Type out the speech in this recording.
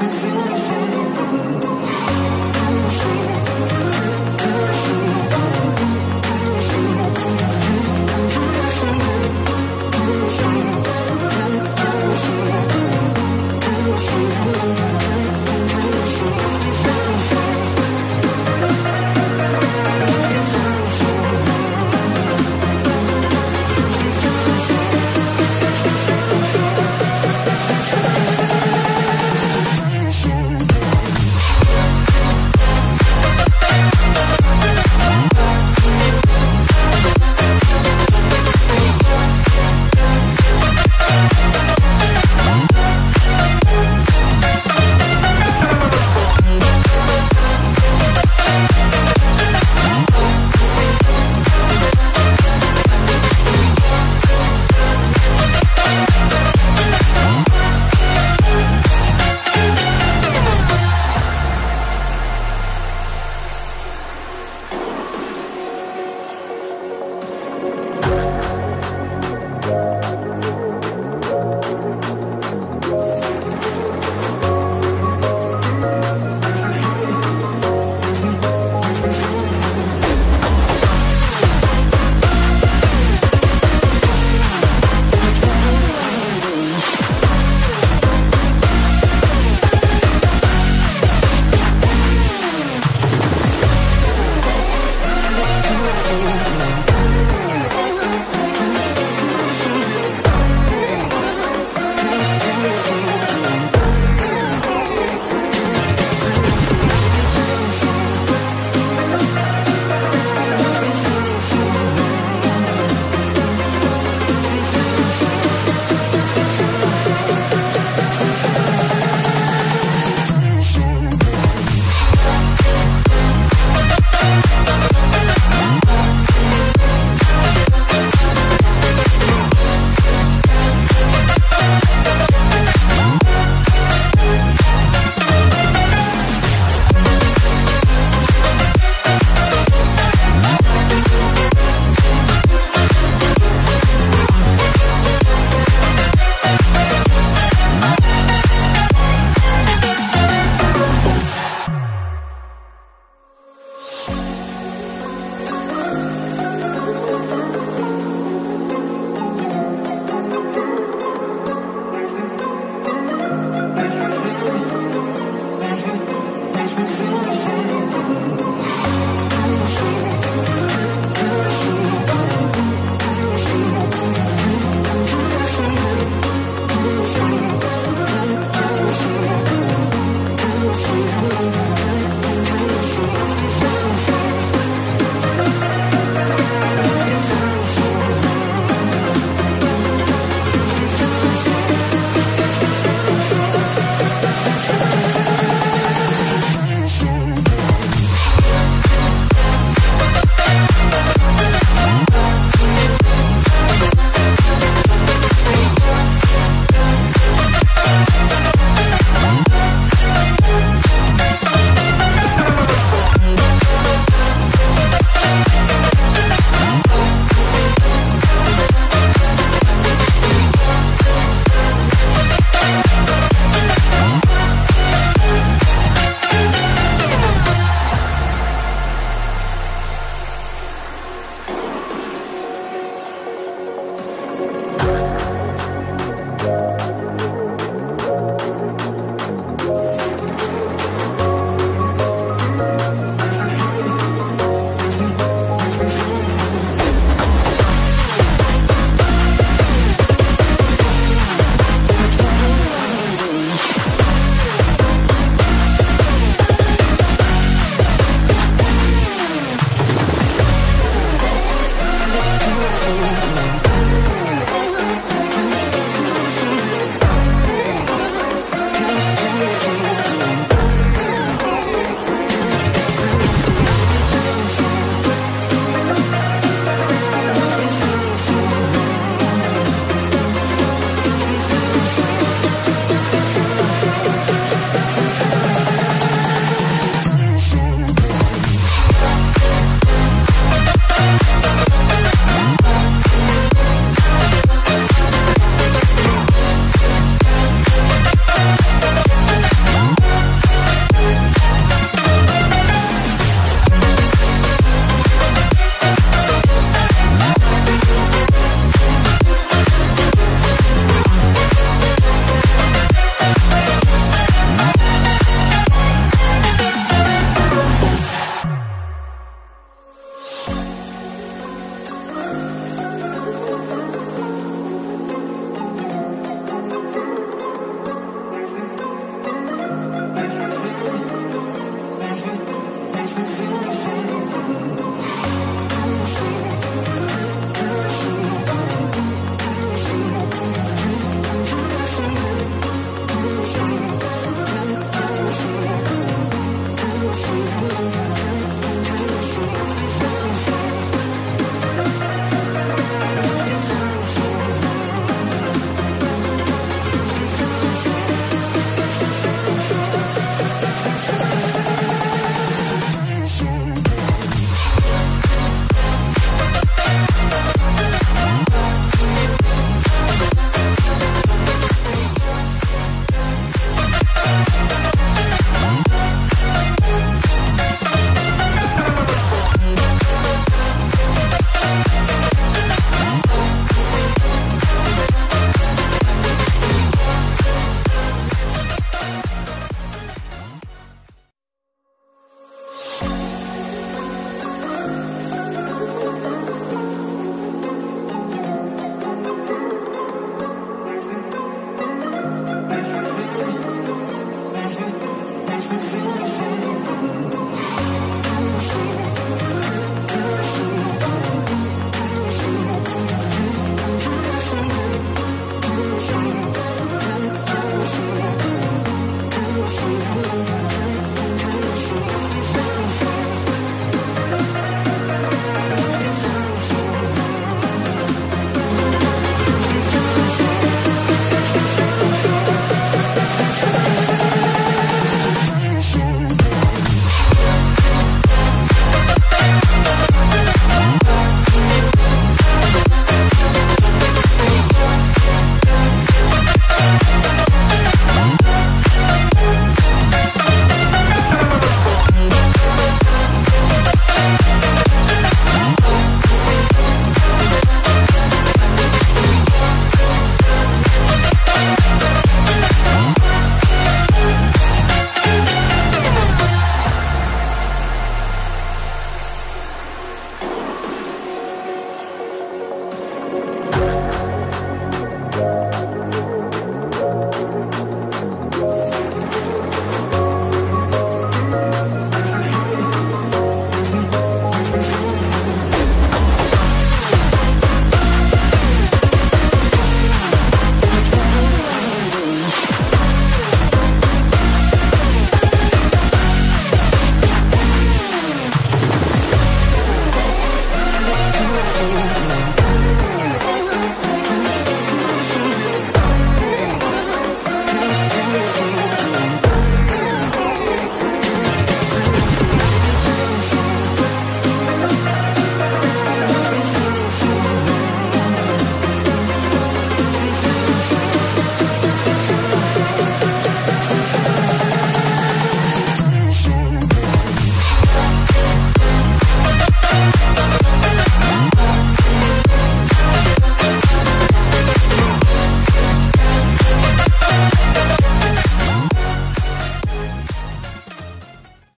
makes me feel so good. you feel the same?